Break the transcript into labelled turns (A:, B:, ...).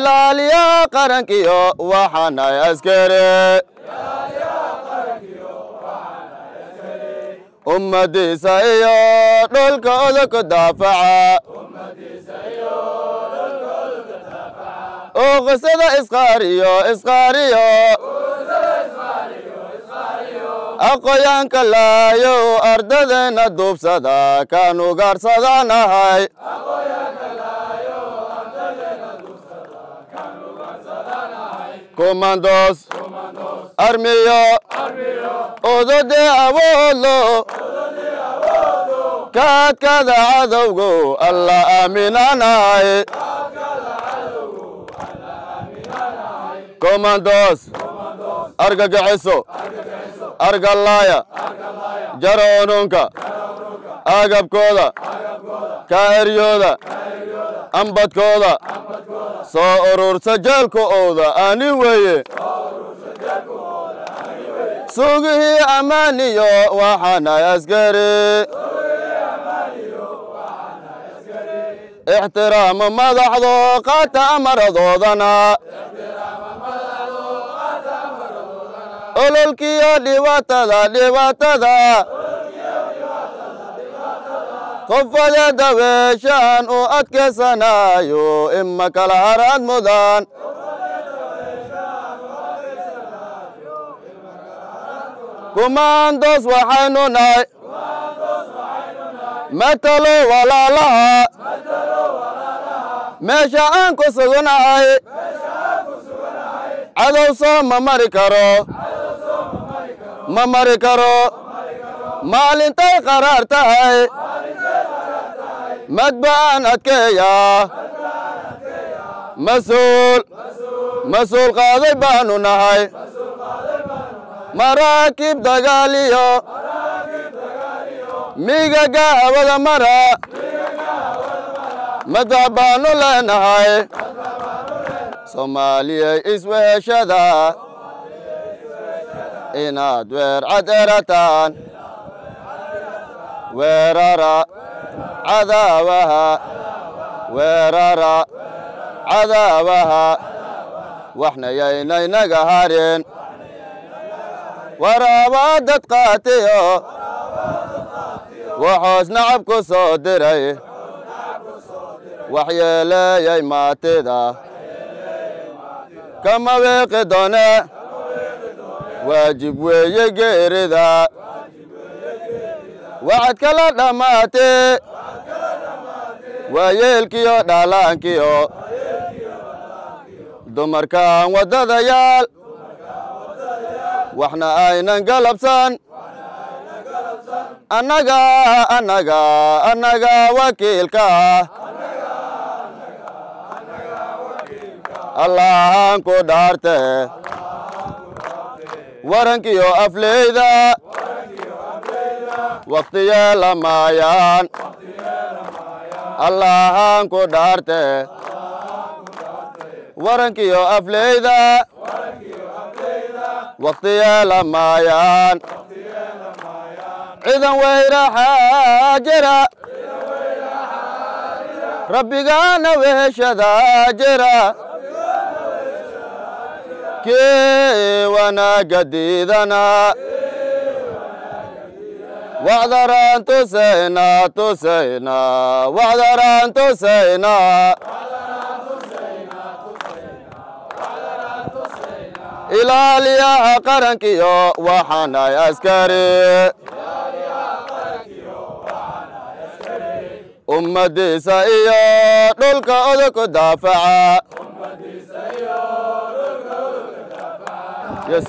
A: ilaaliya qarankiyo waxaanay askari ummadiisa iyo dhulkooda ku daafaca. Oo qisada isqaariyo isqaariyo. Aqoyaanka laayo ardadeenna duubsada kaan ugaarsadanahay kumandos armiyo odode awoodlo kaadkada cadowgo alla aaminanahay komandos argagixiso argalaaya jaroonunka agabkooda kaaeryooda ambadkooda. Soo urursa jeelka owda ani weeye. Sugihii ammaaniyo waxaanay askari ixtiraama madaxdo qaata amaradoodana ololkiyo dhibaatada dhibaatada qofade dabeeshaan u adkaysanayo ima kala haraad mudan kumaandos waxaynu nahay matalo walaalaha meesha aan ku sugunahay cadow soo ma mari karo ma mari karo maalintay qaraar tahay madba'an adkeeyaa mas'uul mas'uul qaaday baanu nahay maraakiib dagaaliyo migaga hawada mara madbax baanu leenahay soomaaliyay isweheshada inaad weer erataan weerara cadaawaha weerara cadaawaha waxna yaynaynaga harin waraabaa dad qaatiyo waxoos nacab ku soo diray waxyeeleeyay maatida kama weeqi doone waajib weeye geerida waxaad kala dhammaatee waa yeelkiyo dhaalaankiyo dumarkan waddadayaal waxna aynan galabsan. Annaga annaga annaga wakiilka. Ah allahan ku dhaarte. Warankiyo afleyda wakhtiyeela maayaan ku dhaarte warankiyo afleyda wakhtiyeela maayaan ciidan jira rabbigaana weheshada jira kii wanaagga diidana wacdaraan tusayna tusayna wacdaraan tusayna ilaaliyaha qarankiyo waxaanay askari ummadiisa iyo dhulka odaku daafaca yes